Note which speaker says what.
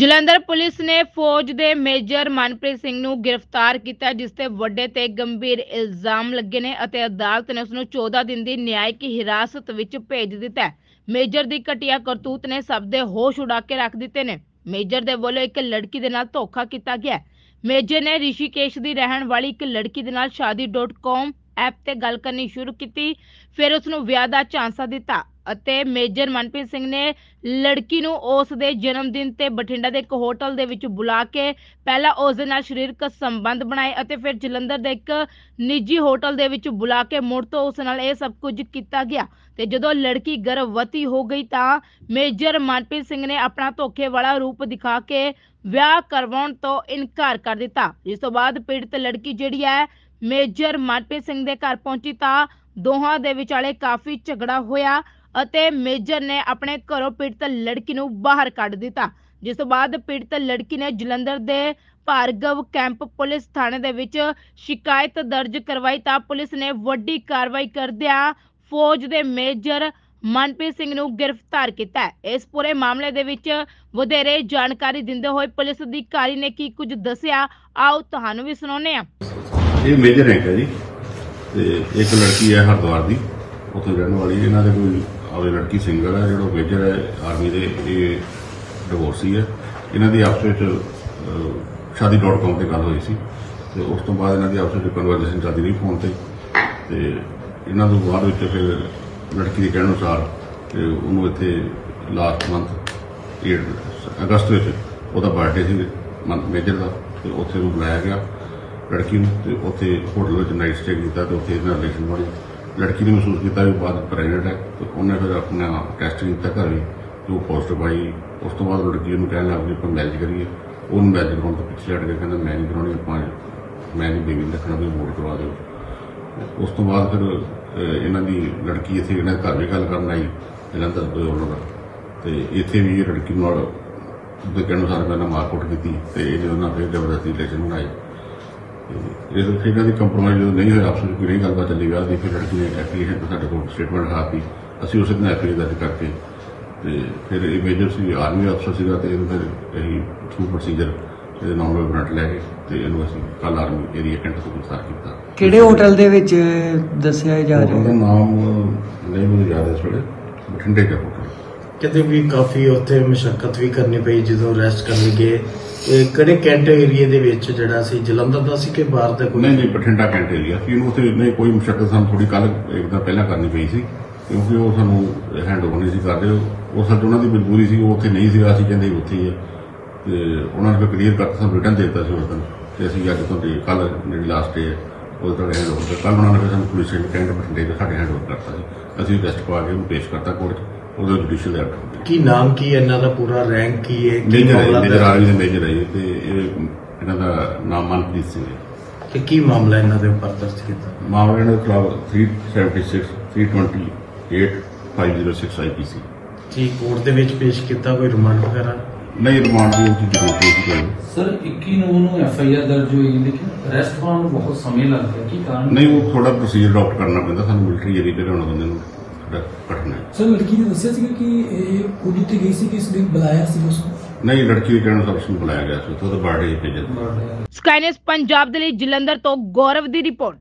Speaker 1: Jalandhar police ਨੇ ਫੌਜ ਦੇ ਮੇਜਰ ਮਨਪ੍ਰੀਤ ਸਿੰਘ ਨੂੰ ਗ੍ਰਿਫਤਾਰ ਕੀਤਾ, ਜਿਸ ਤੇ ਵੱਡੇ ਤੇ ਗੰਭੀਰ ਇਲਜ਼ਾਮ ਲੱਗੇ ਨੇ ਅਤੇ ਅਦਾਲਤ ਨੇ ਉਸ ਨੂੰ 14 ਦਿਨ ਦੀ ਨਿਆਇਕ ਹਿਰਾਸਤ ਵਿੱਚ ਭੇਜ ਦਿੱਤਾ ਹੈ। ਮੇਜਰ ਦੀ ਘਟੀਆ ਕਰਤੂਤ ਨੇ ਸਭ ਦੇ ਹੋਸ਼ ਉਡਾ ਕੇ ਰੱਖ ਦਿੱਤੇ ਨੇ। ਮੇਜਰ ਦੇ ਵੱਲੋਂ ਇੱਕ ਲੜਕੀ ਦੇ ਨਾਲ ਧੋਖਾ ਕੀਤਾ ਗਿਆ ਹੈ। ਮੇਜਰ ਨੇ ਰਿਸ਼ੀਕੇਸ਼ ਦੀ ਰਹਿਣ ਵਾਲੀ ਇੱਕ ਲੜਕੀ ਦੇ ਨਾਲ ਸ਼ਾਦੀ.com ਐਪ ਤੇ ਗੱਲ ਕਰਨੀ ਸ਼ੁਰੂ ਕੀਤੀ, ਫਿਰ ਉਸ ਨੂੰ ਵਿਆਹ ਦਾ ਝਾਂਸਾ ਦਿੱਤਾ। ਅਤੇ ਮੇਜਰ ਮਨਪ੍ਰੀਤ ਸਿੰਘ ਨੇ ਲੜਕੀ ਨੂੰ ਉਸ ਦੇ ਜਨਮ ਦਿਨ ਤੇ ਬਠਿੰਡਾ ਦੇ ਇੱਕ ਹੋਟਲ ਦੇ ਵਿੱਚ ਬੁਲਾ ਕੇ ਪਹਿਲਾਂ ਉਸ ਦੇ ਨਾਲ ਸਰੀਰਕ ਸੰਬੰਧ ਬਣਾਏ ਅਤੇ ਫਿਰ ਜਲੰਧਰ ਦੇ ਇੱਕ ਨਿੱਜੀ ਹੋਟਲ ਦੇ ਵਿੱਚ ਬੁਲਾ ਕੇ ਮੁੜ ਤੋਂ ਉਸ ਨਾਲ ਇਹ ਸਭ ਕੁਝ ਕੀਤਾ ਗਿਆ। ਤੇ ਜਦੋਂ ਲੜਕੀ ਗਰਭਵਤੀ ਹੋ ਗਈ ਤਾਂ ਮੇਜਰ ਮਨਪ੍ਰੀਤ ਸਿੰਘ ਨੇ ਆਪਣਾ ਧੋਖੇ ਵਾਲਾ ਰੂਪ ਦਿਖਾ ਕੇ ਵਿਆਹ ਕਰਵਾਉਣ ਤੋਂ ਇਨਕਾਰ ਕਰ ਦਿੱਤਾ। ਜਿਸ ਤੋਂ ਬਾਅਦ ਪੀੜਤ ਲੜਕੀ ਜਿਹੜੀ ਹੈ, ਮੇਜਰ ਮਨਪ੍ਰੀਤ ਸਿੰਘ ਦੇ ਘਰ ਪਹੁੰਚੀ ਤਾਂ ਦੋਹਾਂ ਦੇ ਵਿਚਾਲੇ ਕਾਫੀ ਝਗੜਾ ਹੋਇਆ। ਅਤੇ ਮੇਜਰ ਨੇ ਆਪਣੇ ਘਰੋਂ ਪੀੜਤ ਲੜਕੀ ਨੂੰ ਬਾਹਰ ਕੱਢ ਦਿੱਤਾ। ਜਿਸ ਤੋਂ ਬਾਅਦ ਪੀੜਤ ਲੜਕੀ ਨੇ ਜਲੰਧਰ ਦੇ ਭਾਰਗਵ ਕੈਂਪ ਪੁਲਿਸ ਥਾਣੇ ਦੇ ਵਿੱਚ ਸ਼ਿਕਾਇਤ ਦਰਜ ਕਰਵਾਈ ਤਾਂ ਪੁਲਿਸ ਨੇ ਵੱਡੀ ਕਾਰਵਾਈ ਕਰਦਿਆਂ ਫੌਜ ਦੇ ਮੇਜਰ ਮਨਪ੍ਰੀਤ ਸਿੰਘ ਨੂੰ ਗ੍ਰਿਫਤਾਰ ਕੀਤਾ। ਹੈ ਇਸ ਪੂਰੇ ਮਾਮਲੇ ਦੇ ਵਿੱਚ ਵਧੇਰੇ ਜਾਣਕਾਰੀ ਦਿੰਦੇ ਹੋਏ ਪੁਲਿਸ ਅਧਿਕਾਰੀ ਨੇ ਕੀ ਕੁਝ ਦੱਸਿਆ, ਆਓ ਤੁਹਾਨੂੰ ਵੀ ਸੁਣਾਉਂਦੇ ਆ
Speaker 2: ਇਹ ਮੇਜਰ ਹੈ ਜੀ, ਤੇ ਇੱਕ ਲੜਕੀ ਹੈ ਹਰਿਦੁਆਰ ਦੀ, ਉੱਥੇ ਰਹਿਣ ਵਾਲੀ ਇਹਨਾਂ ਦੇ ਕੋਈ ਆਪਣੀ ਲੜਕੀ ਸਿੰਗਲ ਹੈ ਜਿਹੜਾ ਮੇਜਰ ਹੈ ਆਰਮੀ ਦੇ ਇਹ ਡਿਵੋਰਸੀ ਹੈ। ਇਹਨਾਂ ਦੀ ਆਪਸ ਵਿੱਚ ਅਹ, ਸ਼ਾਦੀ.com ਤੇ ਗੱਲ ਹੋਈ ਸੀ। ਤੇ ਉਸ ਤੋਂ ਬਾਅਦ ਇਹਨਾਂ ਦੀ ਆਪਸ ਵਿੱਚ ਕਨਵਰਸੇਸ਼ਨ ਚੱਲਦੀ ਰਹੀ ਫੋਨ ਤੇ। ਤੇ ਇਹਨਾਂ ਤੋਂ ਬਾਅਦ ਵਿੱਚ ਫਿਰ ਲੜਕੀ ਦੇ ਕਹਿਣ ਅਨੁਸਾਰ ਕਿ ਉਹਨੂੰ ਇੱਥੇ ਲਾਸਟ ਮੰਥ 8 ਅਗਸਤ ਵਿੱਚ ਉਹਦਾ ਬਰਥਡੇ ਸੀ ਮਨ- ਮੇਜਰ ਦਾ। ਤੇ ਉੱਥੇ ਉਹਨੂੰ ਬੁਲਾਇਆ ਗਿਆ ਲੜਕੀ ਨੂੰ ਤੇ ਉੱਥੇ ਹੋਟਲ ਵਿੱਚ ਨਾਈਟ ਸਟੇ ਕੀਤਾ ਤੇ ਉੱਥੇ ਇਹਨਾਂ ਰਿਲੇਸ਼ਨ ਬਣੀ ਲੜਕੀ ਨੇ ਮਹਿਸੂਸ ਕੀਤਾ ਵੀ ਬਾਅਦ ਪ੍ਰੈਗਨੈਂਟ ਹੈ, ਤੇ ਉਹਨੇ ਫਿਰ ਆਪਣਾ ਟੈਸਟ ਕੀਤਾ ਘਰ ਵੀ ਤੇ ਉਹ ਪੋਜ਼ਿਟਿਵ ਆਈ। ਉਸ ਤੋਂ ਬਾਅਦ ਲੜਕੀ ਨੂੰ ਕਹਿਣ ਲੱਗ ਪਈ, ਆਪਾਂ ਮੈਰਿਜ ਕਰੀਏ। ਉਹਨੂੰ ਮੈਰਿਜ ਕਰਾਉਣ ਤੋਂ ਪਿੱਛੇ ਹਟ ਕੇ ਕਹਿੰਦਾ, ਮੈਂ ਨਹੀਂ ਕਰਾਉਣੀ, ਆਪਾਂ, ਮੈਂ ਨਹੀਂ ਬੇਬੀ ਨੂੰ ਰੱਖਣਾ ਵੀ ਮੋੜ ਕਰਵਾ ਦਿਓ। ਉਸ ਤੋਂ ਬਾਅਦ ਫਿਰ ਇਹਨਾਂ ਦੀ ਲੜਕੀ ਇੱਥੇ ਇਹਨਾਂ ਦੇ ਘਰ ਵੀ ਗੱਲ ਕਰਨ ਆਈ ਜਲੰਧਰ ਤੋਂ ਉਹਨਾਂ ਦਾ। ਤੇ ਇੱਥੇ ਵੀ ਇਹ ਲੜਕੀ ਨਾਲ ਦੇ ਕਹਿਣ ਅਨੁਸਾਰ ਮੈਂ ਮਾਰਕੁੱਟ ਕੀਤੀ, ਤੇ ਇਹ ਜਦੋਂ ਨਾਲ ਫਿਰ ਜ਼ਬਰਦਸਤੀ ਰਿਲੇਸ਼ਨ ਬਣਾਏ ਤਾਂ ਇਹਨਾਂ ਦੀ ਕੰਪਰੋਮਾਈਜ਼ ਜਦੋਂ ਨਹੀਂ ਹੋਇਆ ਆਪਸ ਵਿੱਚ ਕੋਈ ਨਹੀਂ ਗੱਲਬਾਤ ਚੱਲੀ ਵਿਆਹ ਦੀ ਫਿਰ ਲੜਕੀ ਨੇ ਐਪਲੀਕੇਸ਼ਨ ਤੇ ਸਾਡੇ ਕੋਲ ਸਟੇਟਮੈਂਟ ਲਿਖਾਤੀ। ਅਸੀਂ ਉਸੇ ਦਿਨ ਐਪਲੀਕੇਸ਼ਨ ਦਰਜ ਕਰਕੇ ਤੇ ਫਿਰ ਇਹ ਮੇਜਰ ਸੀ ਆਰਮੀ ਅਫਸਰ ਸੀਗਾ ਤੇ ਇਹਨੂੰ ਫਿਰ ਇਹੀ ਥਰੂ ਪ੍ਰੋਸੀਜਰ ਇਹਦੇ ਨਾਮ ਨਾਲ ਬਰਟ ਲੈ ਕੇ ਤੇ ਇਹਨੂੰ ਅਸੀਂ ਕੱਲ ਆਰਮੀ ਏਰੀਆ ਕੈਂਟ ਤੋਂ ਗ੍ਰਿਫਤਾਰ ਕੀਤਾ।
Speaker 3: ਕਿਹੜੇ ਹੋਟਲ ਦੇ ਵਿੱਚ ਦੱਸਿਆ ਜਾ ਰਿਹਾ ਹੈ?
Speaker 2: ਨਾਮ ਨਹੀਂ ਮੈਨੂੰ ਯਾਦ ਇਸ ਵੇਲੇ ਬਠਿੰਡੇ ਦਾ ਹੋਟਲ
Speaker 4: ਕਿਤੇ ਵੀ ਕਾਫੀ ਉੱਥੇ ਮੁਸ਼ਕਲ ਵੀ ਕਰਨੀ ਪਈ ਜਦੋਂ ਰੈਸਟ ਕਰਨ ਗਏ। ਇਹ ਕਿਹੜੇ ਕੈਂਟ ਏਰੀਏ ਦੇ ਵਿੱਚ ਜਿਹੜਾ ਸੀ, ਜਲੰਧਰ ਦਾ ਸੀ ਕਿ ਬਾਹਰ ਦਾ ਕੋਈ?
Speaker 2: ਨਹੀਂ ਨਹੀਂ, ਬਠਿੰਡਾ ਕੈਂਟ ਏਰੀਆ ਸੀ। ਇਹਨੂੰ ਉੱਥੇ ਨਹੀਂ, ਕੋਈ ਮੁਸ਼ਕਲ ਸਾਨੂੰ ਥੋੜੀ ਕੱਲ ਇੱਕ ਦਿਨ ਪਹਿਲਾਂ ਕਰਨੀ ਪਈ ਸੀ, ਕਿਉਂਕਿ ਉਹ ਸਾਨੂੰ ਹੈਂਡ ਓਵਰ ਨਹੀਂ ਸੀ ਕਰਦੇ ਉਹ ਸੱਚ ਉਹਨਾਂ ਦੀ ਮਜਬੂਰੀ ਸੀ, ਉਹ ਉੱਥੇ ਨਹੀਂ ਸੀਗਾ ਅਸੀਂ ਕਹਿੰਦੇ ਉੱਥੇ ਹੀ ਹੈ ਤੇ ਉਹਨਾਂ ਨੇ ਕਲੀਅਰ ਕਰਤਾ, ਸਾਨੂੰ ਰਿਟਰਨ ਦੇ ਦਿੱਤਾ ਸੀ ਉਸ ਦਿਨ। ਤੇ ਅਸੀਂ ਅੱਜ ਤੋਂ ਕੱਲ ਜਿਹੜੀ ਲਾਸਟ ਡੇ ਹੈ ਉਹ ਤੋਂ ਹੈਂਡ ਓਵਰ ਕੱਲ ਉਹਨਾਂ ਨੇ ਫਿਰ ਸਾਨੂੰ ਪੁਲਿਸ ਕੈਂਟ ਬਠਿੰਡੇ ਦੇ ਸਾਡੇ ਹੈਂਡ ਓਵਰ ਕਰਤਾ ਸੀ। ਅਸੀਂ ਰੈਸਟ ਪਾ ਕੇ ਉਹਨੂੰ ਪੇਸ਼ ਕਰਤਾ ਕੋਰਟ 'ਚ। ਉਹਦਾ ਜੁਡੀਸ਼ੀਅਲ ਐਕਟ ਹੋ ਗਿਆ
Speaker 4: ਕੀ ਨਾਮ ਕੀ ਹੈ? ਇਹਨਾਂ ਦਾ ਪੂਰਾ ਰੈਂਕ ਕੀ ਹੈ? ਕੀ
Speaker 2: ਮੇਜਰ ਹੈ
Speaker 4: ਮਾਮਲਾ
Speaker 2: ਮੇਜਰ
Speaker 4: ਦਰਜ
Speaker 2: ਆਰਮੀ ਦੇ ਮੇਜਰ ਹੈ ਜੀ ਤੇ ਇਹ ਇਹਨਾਂ ਦਾ ਨਾਮ ਮਨਪ੍ਰੀਤ ਸਿੰਘ ਹੈ।
Speaker 4: ਕਿ ਕੀ ਮਾਮਲਾ ਇਹਨਾਂ ਦੇ ਉੱਪਰ ਦਰਜ ਕੀਤਾ?
Speaker 2: ਮਾਮਲੇ ਦੇ ਖਿਲਾਫ 376 328 506 ਆਈਪੀਸੀ
Speaker 4: ਕੀ ਕੋਰਟ ਦੇ ਵਿੱਚ ਪੇਸ਼ ਕੀਤਾ ਕੋਈ ਰਿਮਾਂਡ ਵਗੈਰਾ?
Speaker 2: ਨਹੀਂ ਰਿਮਾਂਡ ਦੀ ਉਹਦੀ ਜ਼ਰੂਰਤ ਨਹੀਂ ਸੀ ਕੋਈ।
Speaker 5: ਸਰ 21 ਨੂੰ ਨੂੰ ਐਫ ਆਈ ਆਰ ਦਰਜ ਹੋਈ ਲੇਕਿਨ ਅਰੈਸਟ ਹੋਣ ਨੂੰ ਬਹੁਤ ਸਮੇਂ ਲੱਗ ਗਿਆ ਕੀ ਕਾਰਨ?
Speaker 2: ਨਹੀਂ ਉਹ ਥੋੜਾ ਪ੍ਰੋਸੀਜਰ ਅਡਾਪਟ ਕਰਨਾ ਪੈਂਦਾ ਸਾਨੂੰ ਮਿਲਟਰੀ ਏਰੀਆ ਤੇ ਰਹਿਣ ਬੰਦੇ ਨੂੰ। ਹੈ।
Speaker 6: ਸਰ ਲੜਕੀ ਨੇ ਦੱਸਿਆ ਸੀਗਾ ਕਿ ਇਹ ਕੁੜੀ ਗਈ ਸੀ ਕਿ ਇਸ ਦਿਨ ਬੁਲਾਇਆ ਸੀ ਉਸ ਨੂੰ?
Speaker 2: ਨਹੀਂ ਲੜਕੀ ਦੇ ਕਹਿਣ ਅਨੁਸਾਰ ਉਸ ਨੂੰ ਬੁਲਾਇਆ ਗਿਆ ਸੀ। ਉੱਥੇ ਉਹਦਾ ਬਰਥਡੇ ਭੇਜਿਆ
Speaker 5: ਬਰਥਡੇ
Speaker 1: ਸਕਾਈਨੈਸ ਪੰਜਾਬ ਦੇ ਲਈ ਜਲੰਧਰ ਤੋਂ ਗੌਰਵ ਦੀ ਰਿਪੋਰਟ।